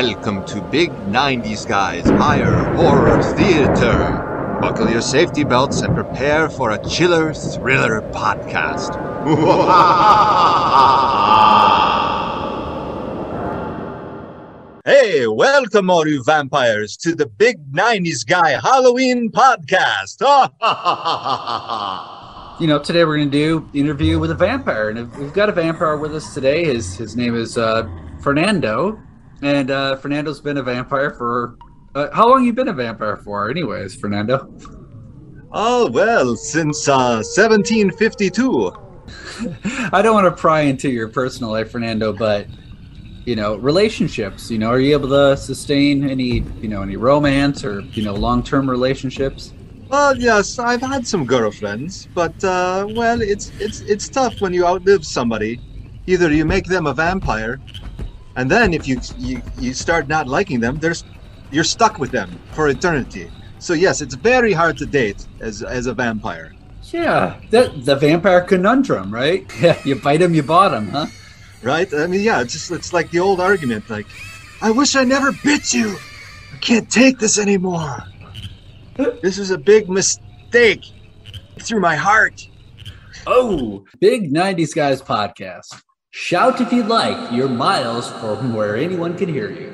Welcome to Big 90s Guys Higher Horror Theater. Buckle your safety belts and prepare for a chiller thriller podcast. hey, welcome all you vampires to the Big 90s Guy Halloween podcast. you know, today we're going to do interview with a vampire, and we've got a vampire with us today. His his name is uh, Fernando, and uh, Fernando's been a vampire for uh, how long? You been a vampire for, anyways, Fernando? Oh well, since uh, 1752. I don't want to pry into your personal life, Fernando, but you know, relationships. You know, are you able to sustain any, you know, any romance or you know, long-term relationships? Well, yes, I've had some girlfriends, but uh, well, it's it's it's tough when you outlive somebody. Either you make them a vampire, and then if you you, you start not liking them, there's you're stuck with them for eternity. So yes, it's very hard to date as as a vampire. Yeah, the the vampire conundrum, right? Yeah, you bite them, you bought them, huh? Right. I mean, yeah, it's just it's like the old argument, like, I wish I never bit you. I can't take this anymore. This is a big mistake through my heart. Oh, Big 90s Guys podcast. Shout if you'd like. You're miles from where anyone can hear you.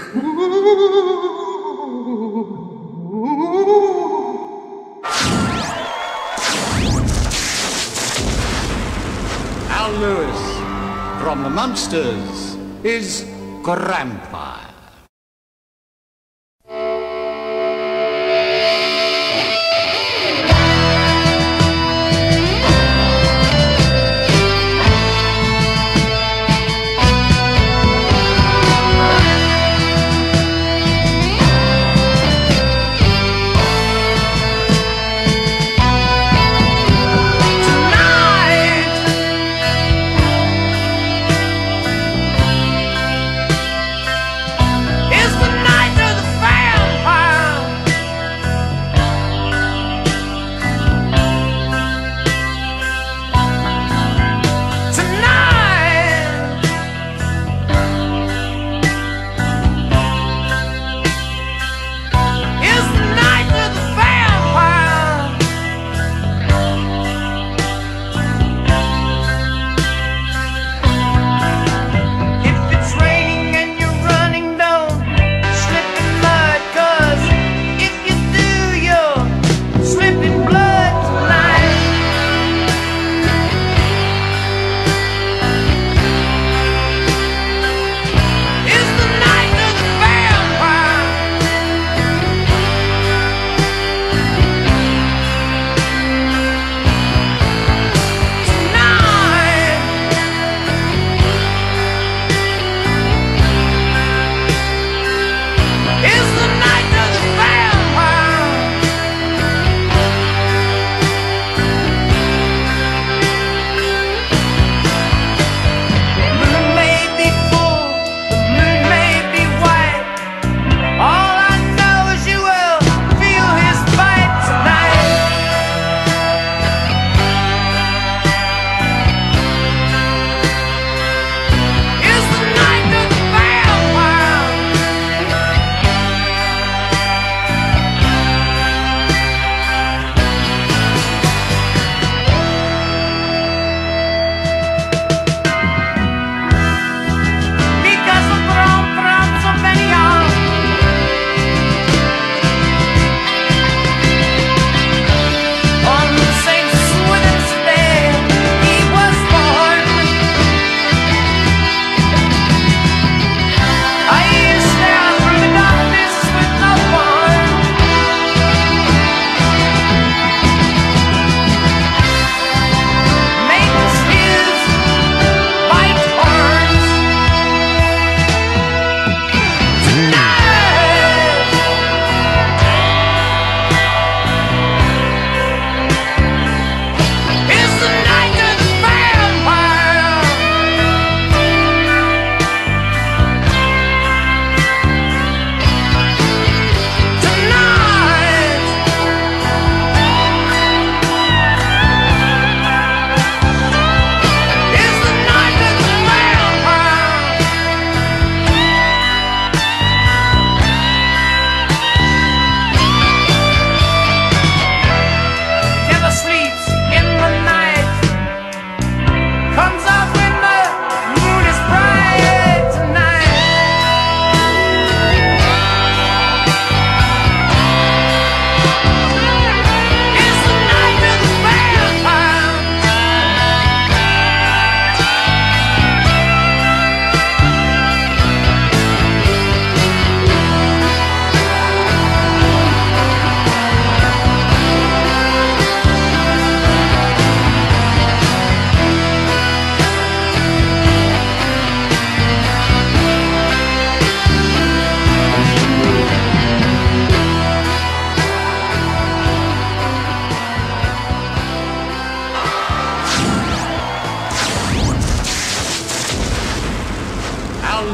Al Lewis from the Munsters is Grandpa.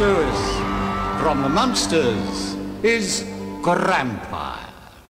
Lewis from the Munsters is Grampire.